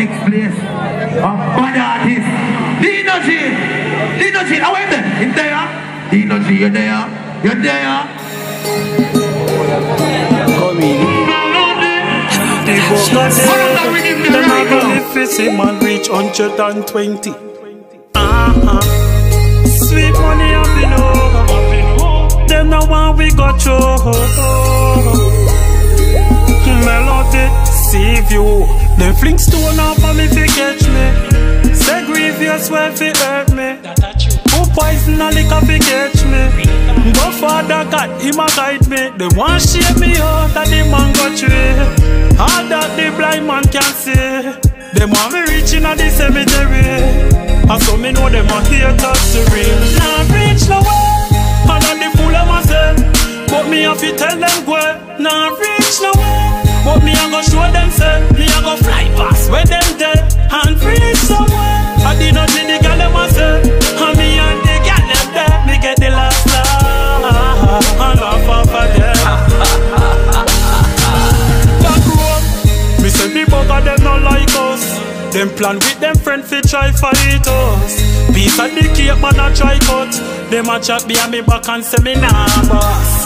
2004 place, run the one next place. A bad artist. Deno Gee. Deno Gee. How are you? In there? Deno Gee, you there? You there? Come in. The book of One of the rhythm there Them right a go now. live fi see man reach 120 Uh-huh Sweet money up in over Them no want we go through Melody, see view Them fling stone up for me fi catch me. Say grievous way fi hurt me. Who poison a liquor fi catch me? Go father God, him a guide me. They want shake me out that the man go tree. All that the blind man can see. Them want me reaching at the cemetery. And so me know them a that's the real. Nah reach no way And that the fool them a say. But me have to tell them go Nah reach no way But me a go show them say Them plan with them friend fi try fight us. Piece of the cake man a try cut. Them a chat behind me back and say me nah boss